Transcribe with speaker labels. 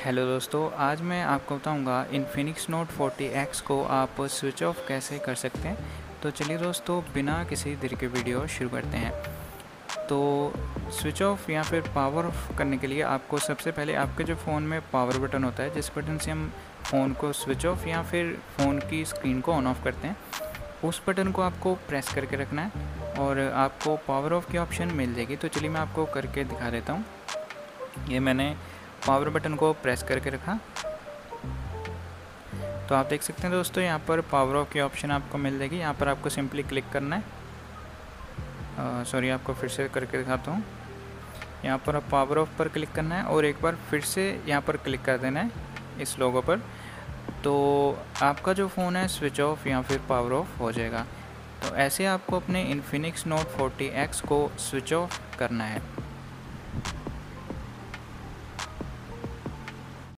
Speaker 1: Hello दोस्तों, आज मैं आपको बताऊँगा इन्फिनिक्स नोट 40X को आप स्विच ऑफ़ कैसे कर सकते हैं। तो चलिए दोस्तों, बिना किसी देर के वीडियो शुरू करते हैं। तो स्विच ऑफ़ या फिर पावर ऑफ़ करने के लिए आपको सबसे पहले आपके जो फ़ोन में पावर बटन होता है, जिस बटन से हम फ़ोन को स्विच ऑफ़ या फिर फ़ोन की स्क्रीन को ऑन ऑफ़ करते हैं, उस बटन को आपको प्रेस करके रखना है और आपको पावर ऑफ़ की ऑप्शन मिल जाएगी। तो चलिए मैं आपको करके दिखा देता हूँ। ये मैंने पावर बटन को प्रेस करके रखा। तो आप देख सकते हैं दोस्तों, यहाँ पर पावर ऑफ़ की ऑप्शन आपको मिल जाएगी। यहाँ पर आपको सिंपली क्लिक करना है। सॉरी, आपको फिर से करके दिखाता हूँ। यहाँ पर आप पावर ऑफ़ पर क्लिक करना है और एक बार फिर से यहाँ पर क्लिक कर देना है इस लोगों पर। तो आपका जो फ़ोन है, स्विच ऑफ़ या फिर पावर ऑफ़ हो जाएगा। तो ऐसे आपको अपने इन्फिनिक्स नोट 40X को स्विच ऑफ़ करना है।